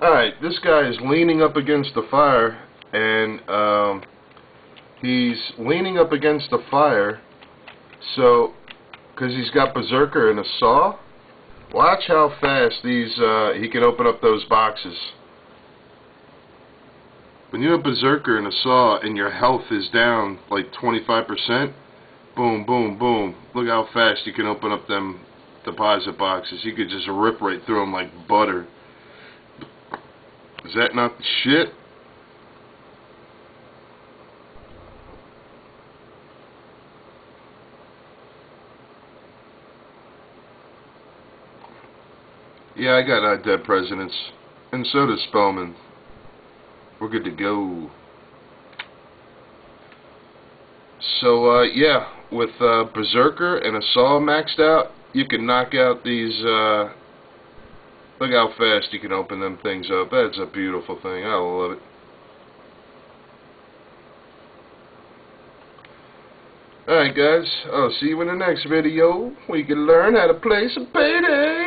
Alright, this guy is leaning up against the fire, and um, he's leaning up against the fire, so, because he's got Berserker and a saw, watch how fast these, uh, he can open up those boxes. When you have Berserker and a saw and your health is down like 25%, boom, boom, boom, look how fast you can open up them deposit boxes. You could just rip right through them like butter. Is that not the shit? Yeah, I got uh, dead presidents. And so does Spellman. We're good to go. So, uh, yeah, with uh, Berserker and a Saw maxed out, you can knock out these, uh, look how fast you can open them things up. That's a beautiful thing. I love it. Alright guys, I'll see you in the next video. We can learn how to play some Payday.